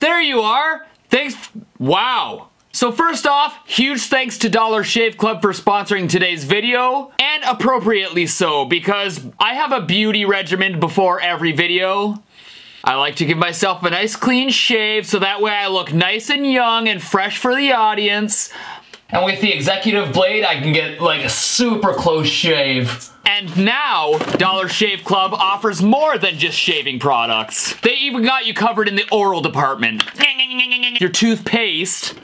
There you are. Thanks. Wow. So first off, huge thanks to Dollar Shave Club for sponsoring today's video, and appropriately so, because I have a beauty regimen before every video. I like to give myself a nice clean shave so that way I look nice and young and fresh for the audience. And with the executive blade, I can get like a super close shave. And now, Dollar Shave Club offers more than just shaving products. They even got you covered in the oral department. Your toothpaste,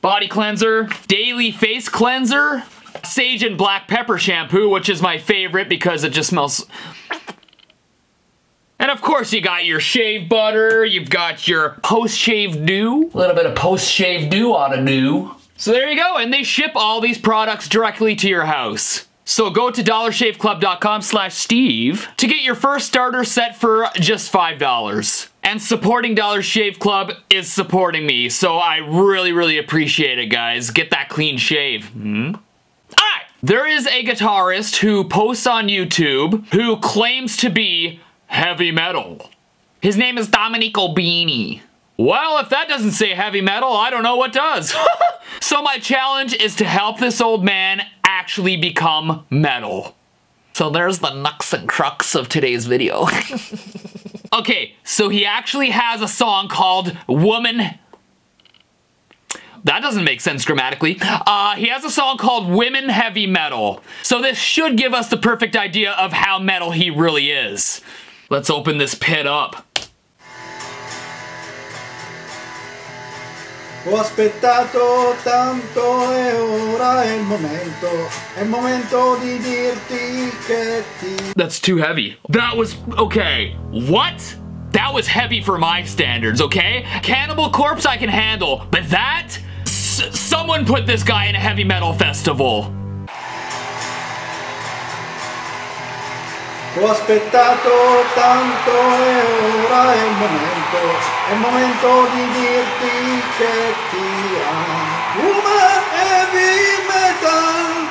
body cleanser, daily face cleanser, sage and black pepper shampoo, which is my favorite because it just smells... And of course you got your shave butter, you've got your post-shave dew, a little bit of post-shave dew on a dew. So there you go, and they ship all these products directly to your house. So go to dollarshaveclub.com slash Steve to get your first starter set for just $5. And supporting Dollar Shave Club is supporting me, so I really, really appreciate it, guys. Get that clean shave. Hmm? Alright! There is a guitarist who posts on YouTube who claims to be heavy metal. His name is Domenico Bini. Well, if that doesn't say heavy metal, I don't know what does. so my challenge is to help this old man actually become metal. So there's the nux and crux of today's video. okay, so he actually has a song called Woman that doesn't make sense grammatically. Uh, he has a song called Women Heavy Metal. So this should give us the perfect idea of how metal he really is. Let's open this pit up. Ho aspettato tanto e ora è il momento, è il momento di dirti che ti... That's too heavy. That was, okay, what? That was heavy for my standards, okay? Cannibal Corpse I can handle, but that? S someone put this guy in a heavy metal festival. Ho aspettato tanto e ora è il momento, è il momento di dirti che ti amo. Woman heavy metal,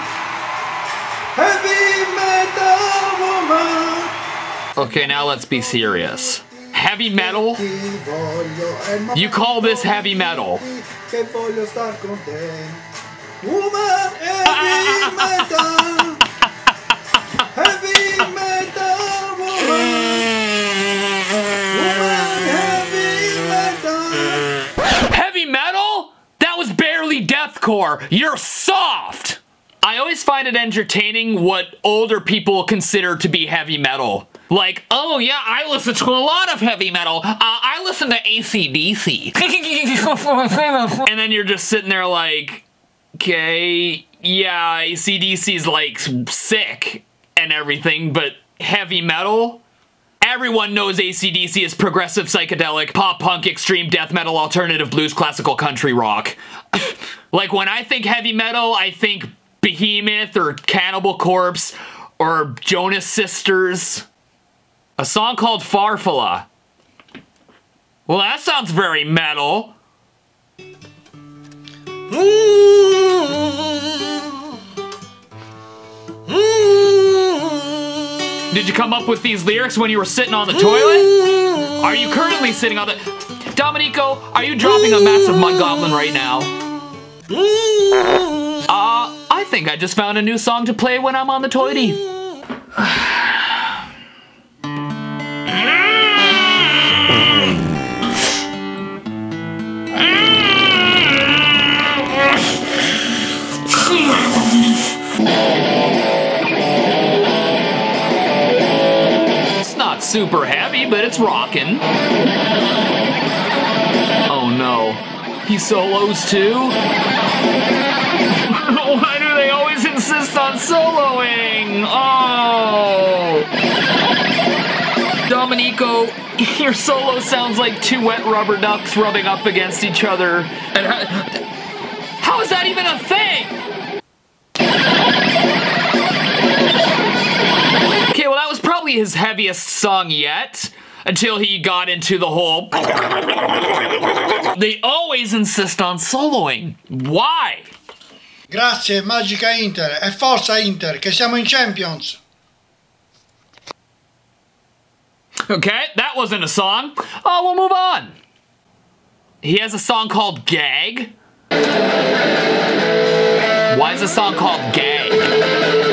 heavy metal woman. Okay, now let's be serious. Heavy metal? You call this heavy metal? Che voglio star con te. Woman heavy metal. Deathcore. You're soft! I always find it entertaining what older people consider to be heavy metal. Like, oh yeah, I listen to a lot of heavy metal. Uh, I listen to ACDC. and then you're just sitting there like, okay, yeah, ACDC's like sick and everything, but heavy metal? Everyone knows ACDC is progressive psychedelic, pop punk, extreme death metal, alternative blues, classical country rock. like when I think heavy metal, I think Behemoth or Cannibal Corpse or Jonas Sisters. A song called Farfalla. Well, that sounds very metal. Did you come up with these lyrics when you were sitting on the toilet? Are you currently sitting on the... Domenico, are you dropping a massive mud goblin right now? Uh, I think I just found a new song to play when I'm on the toity. It's not super heavy, but it's rocking. He solos too? Why do they always insist on soloing? Oh. Domenico, your solo sounds like two wet rubber ducks rubbing up against each other. And how, how is that even a thing? Okay, well that was probably his heaviest song yet. Until he got into the whole... They always insist on soloing. Why? Grazie Magica Inter e forza Inter che siamo in Champions. Okay, that wasn't a song. Oh, we'll move on. he has a song called Gag. Why is the song called Gag?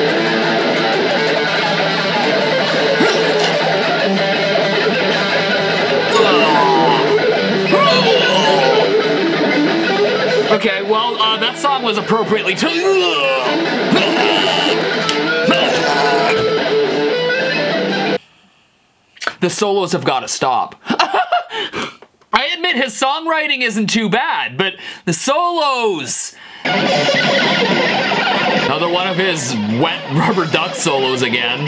Okay, well, uh, that song was appropriately too. The solos have got to stop. I admit his songwriting isn't too bad, but the solos. Another one of his wet rubber duck solos again.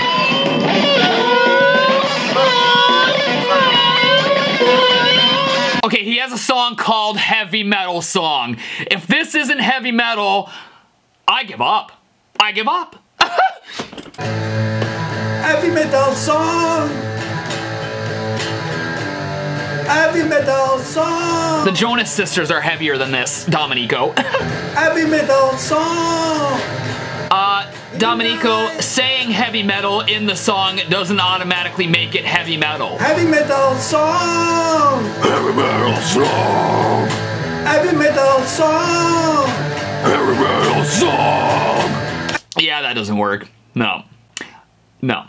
He has a song called Heavy Metal Song. If this isn't heavy metal, I give up. I give up. Heavy metal song. Heavy metal song. The Jonas Sisters are heavier than this, Domenico. Heavy metal song. Domenico, saying heavy metal in the song doesn't automatically make it heavy metal. Heavy metal song. Heavy metal song. Heavy metal song. Heavy metal song. Yeah, that doesn't work. No. No.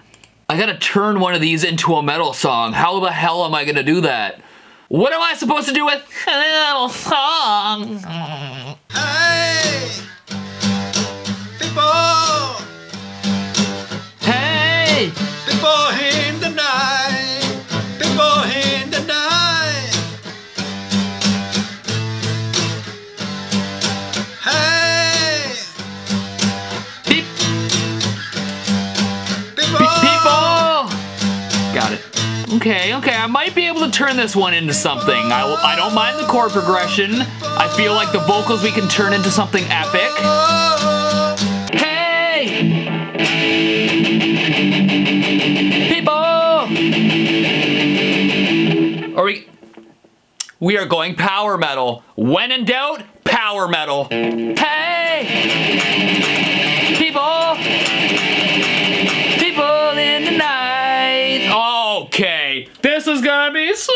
I gotta turn one of these into a metal song. How the hell am I gonna do that? What am I supposed to do with a metal song? Hey, people, People in the night, people in the night. Hey, Peep, people, pe- people! Got it. Okay, okay, I might be able to turn this one into something. I, I don't mind the chord progression. I feel like the vocals we can turn into something epic. We are going power metal. When in doubt, power metal. Hey! People! People in the night. Okay, this is gonna be so...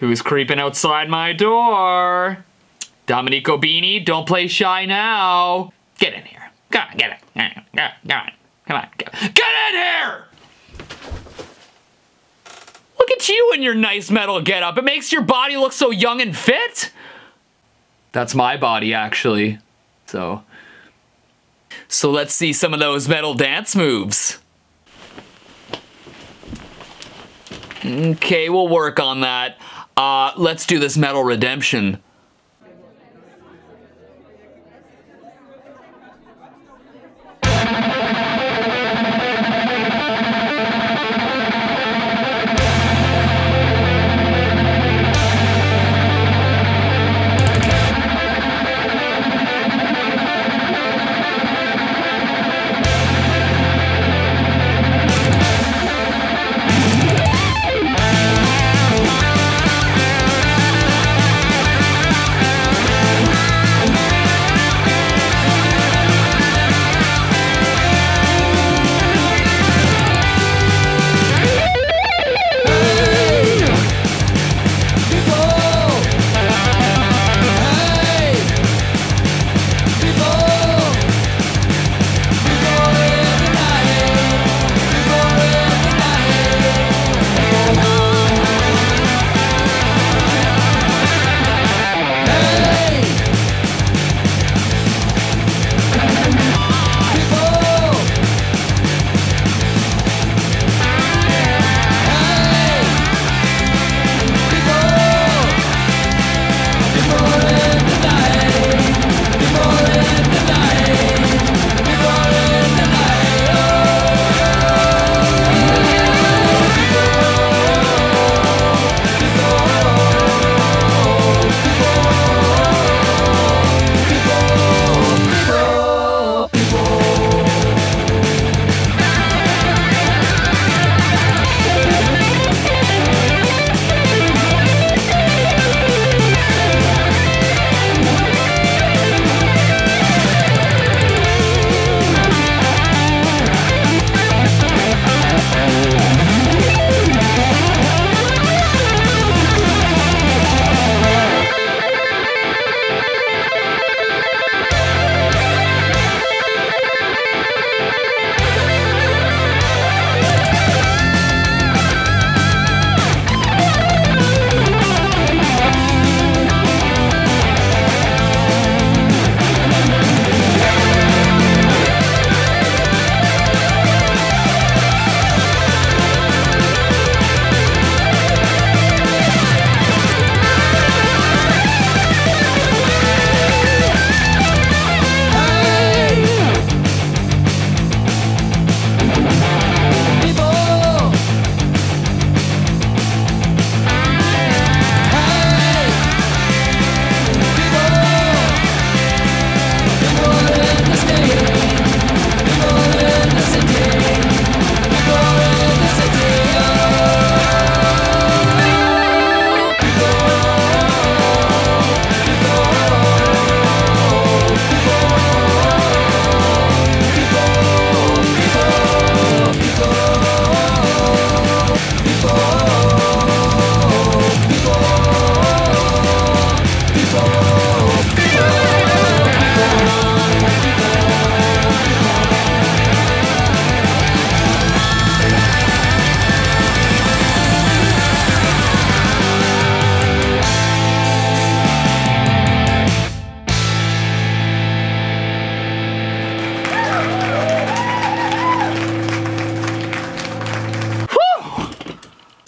Who's creeping outside my door? Domenico Bini, don't play shy now. Get in here. Come on, get it. Come on, come on, come on. Get in here! Look at you in your nice metal getup. It makes your body look so young and fit. That's my body, actually. So, so let's see some of those metal dance moves. Okay, we'll work on that. Uh, let's do this metal redemption.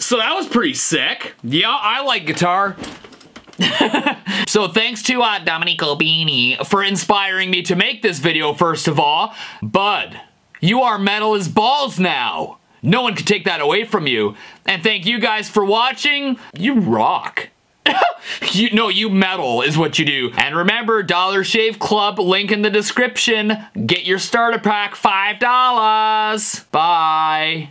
So that was pretty sick. Yeah, I like guitar. so thanks to uh, Domenico Bini for inspiring me to make this video first of all. Bud, you are metal as balls now. No one can take that away from you. And thank you guys for watching. You rock. you No, you metal is what you do. And remember, Dollar Shave Club, link in the description. Get your starter pack, $5. Bye.